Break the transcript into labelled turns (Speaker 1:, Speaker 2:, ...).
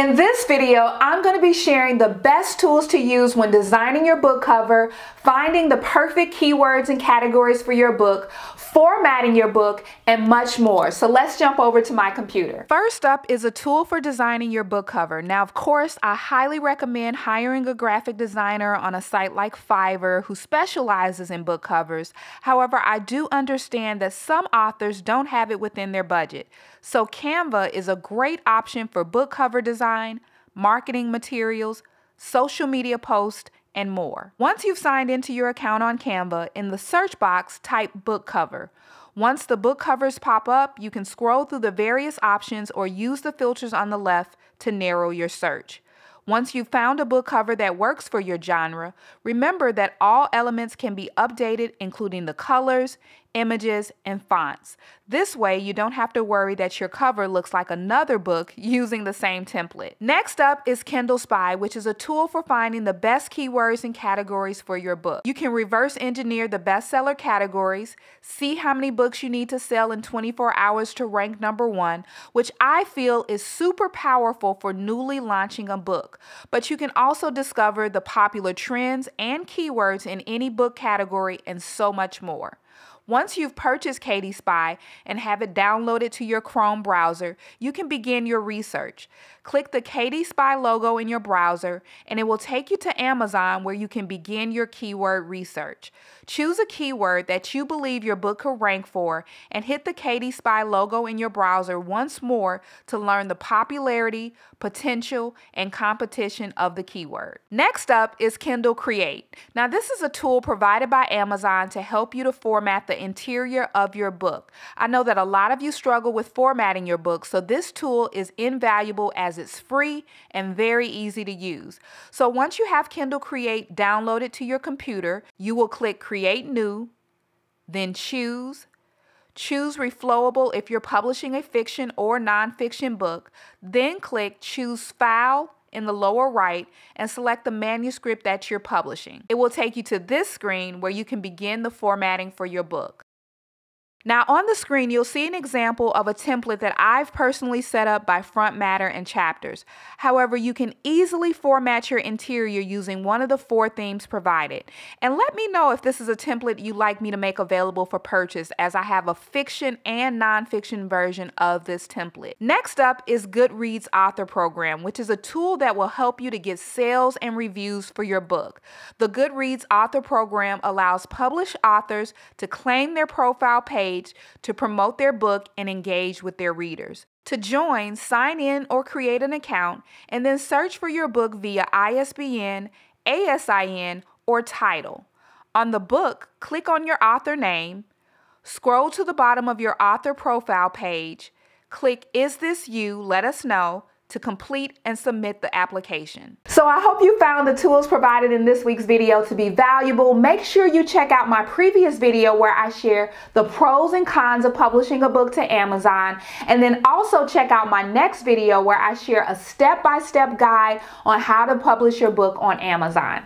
Speaker 1: In this video, I'm going to be sharing the best tools to use when designing your book cover, finding the perfect keywords and categories for your book, formatting your book, and much more. So let's jump over to my computer. First up is a tool for designing your book cover. Now, of course, I highly recommend hiring a graphic designer on a site like Fiverr who specializes in book covers. However, I do understand that some authors don't have it within their budget. So Canva is a great option for book cover design, marketing materials, social media posts, and more. Once you've signed into your account on Canva, in the search box, type book cover. Once the book covers pop up, you can scroll through the various options or use the filters on the left to narrow your search. Once you've found a book cover that works for your genre, remember that all elements can be updated, including the colors, images, and fonts. This way, you don't have to worry that your cover looks like another book using the same template. Next up is Kindle Spy, which is a tool for finding the best keywords and categories for your book. You can reverse engineer the bestseller categories, see how many books you need to sell in 24 hours to rank number one, which I feel is super powerful for newly launching a book. But you can also discover the popular trends and keywords in any book category and so much more. Once you've purchased KD Spy and have it downloaded to your Chrome browser, you can begin your research. Click the KD Spy logo in your browser and it will take you to Amazon where you can begin your keyword research. Choose a keyword that you believe your book could rank for and hit the KD Spy logo in your browser once more to learn the popularity, potential, and competition of the keyword. Next up is Kindle Create. Now this is a tool provided by Amazon to help you to format interior of your book. I know that a lot of you struggle with formatting your book, so this tool is invaluable as it's free and very easy to use. So once you have Kindle Create downloaded to your computer, you will click Create New, then Choose, Choose Reflowable if you're publishing a fiction or nonfiction book, then click Choose File in the lower right and select the manuscript that you're publishing. It will take you to this screen where you can begin the formatting for your book. Now on the screen, you'll see an example of a template that I've personally set up by front matter and chapters. However, you can easily format your interior using one of the four themes provided. And let me know if this is a template you'd like me to make available for purchase as I have a fiction and nonfiction version of this template. Next up is Goodreads Author Program, which is a tool that will help you to get sales and reviews for your book. The Goodreads Author Program allows published authors to claim their profile page page to promote their book and engage with their readers. To join, sign in or create an account and then search for your book via ISBN, ASIN, or title. On the book, click on your author name, scroll to the bottom of your author profile page, click Is This You? Let us know, to complete and submit the application. So I hope you found the tools provided in this week's video to be valuable. Make sure you check out my previous video where I share the pros and cons of publishing a book to Amazon. And then also check out my next video where I share a step-by-step -step guide on how to publish your book on Amazon.